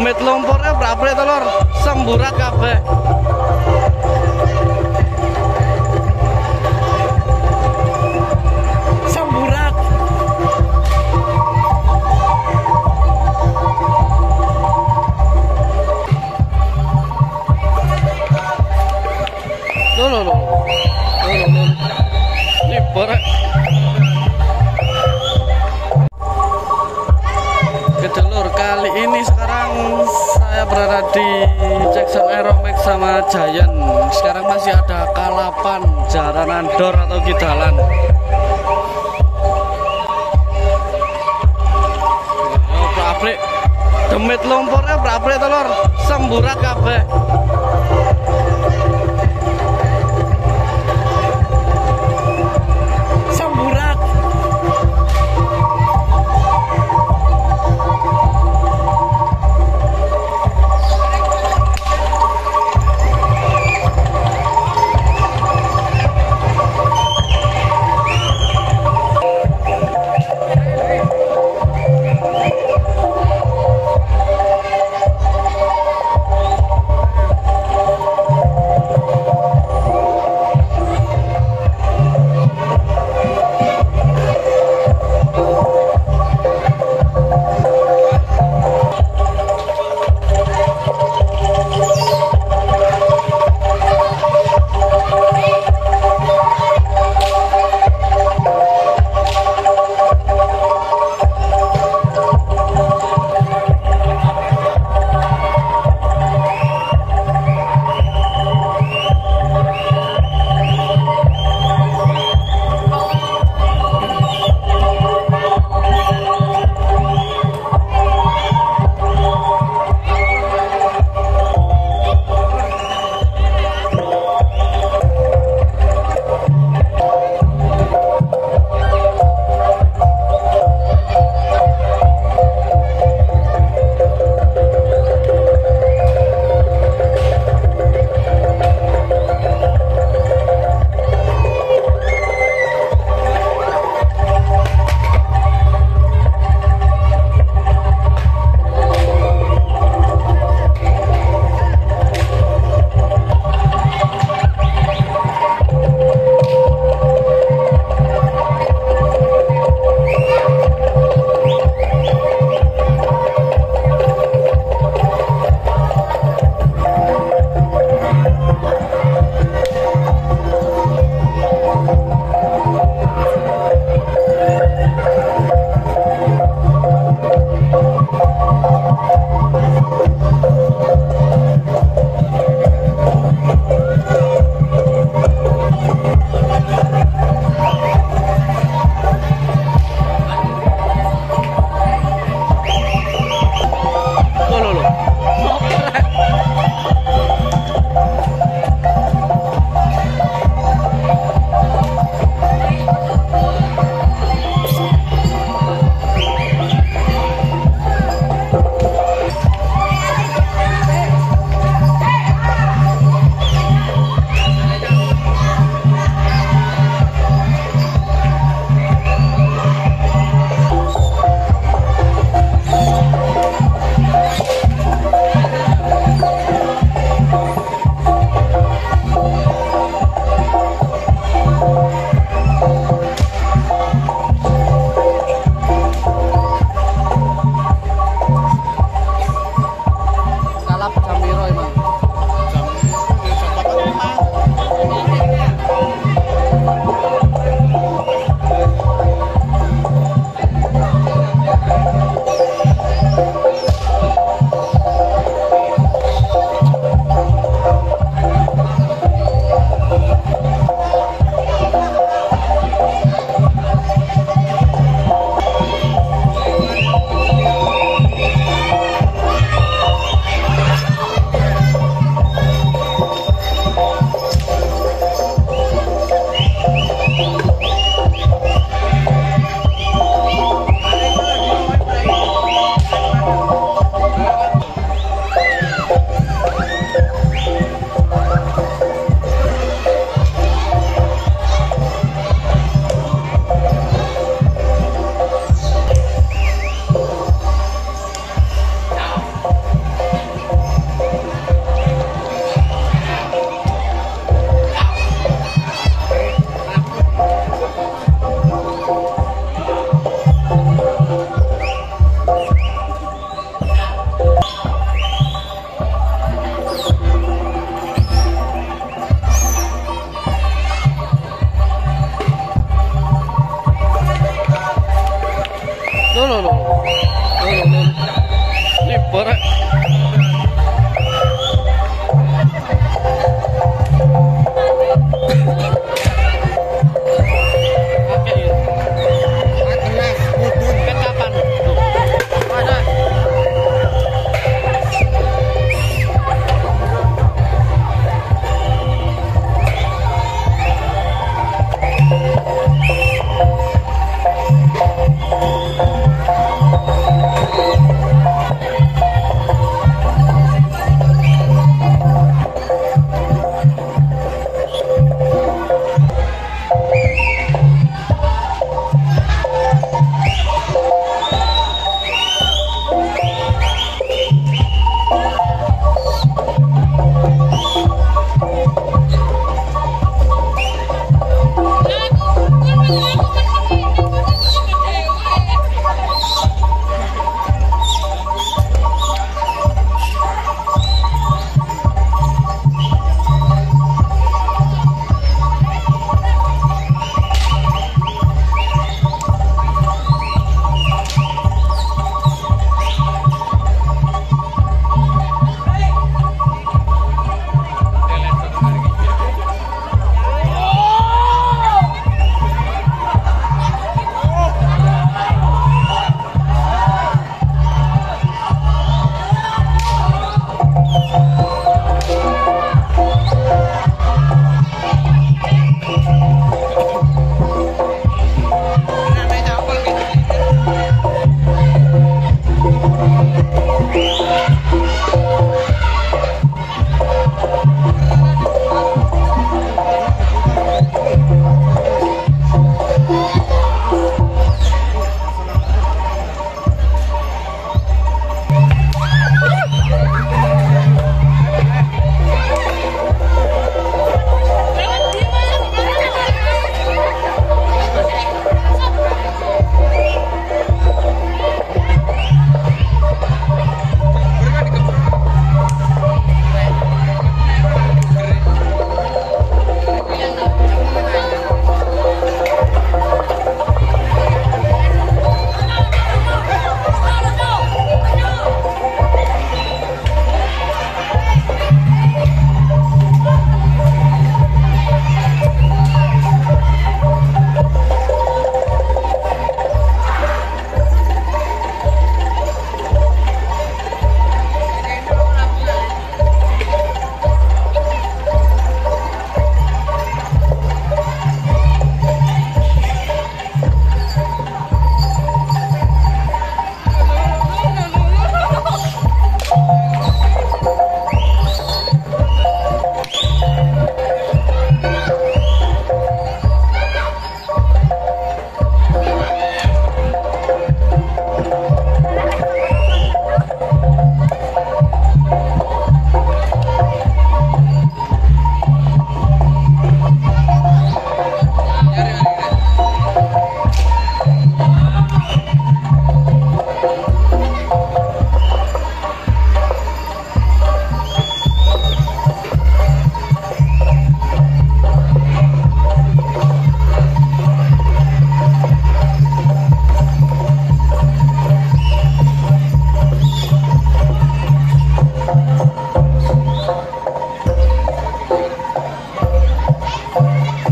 demit lumpurnya berapa telur? Semburat kabeh Aeromax sama Giant. Sekarang masih ada kalapan jaranan dor atau gidalan. Pabrik demit lumpurnya pabrik telur semburat kabeh.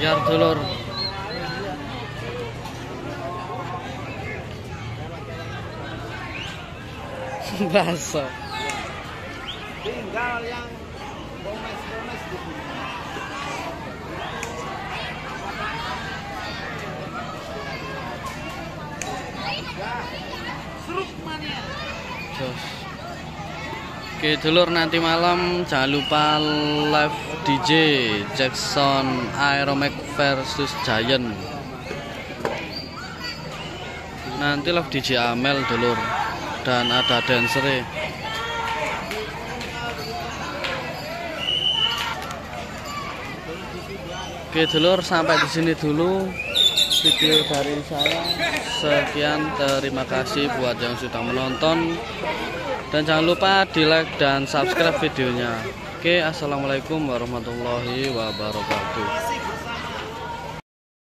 biar dulur baso tinggal yang gomes-gomes gitu. Ya, seruk mania. Jos. Oke dulur nanti malam. Jangan lupa live DJ Jackson Aeromax versus Giant. Nanti live DJ Amel dulur. Dan ada dancer Oke dulur sampai di sini dulu video dari saya. Sekian terima kasih buat yang sudah menonton dan jangan lupa di like dan subscribe videonya. Oke, assalamualaikum warahmatullahi wabarakatuh.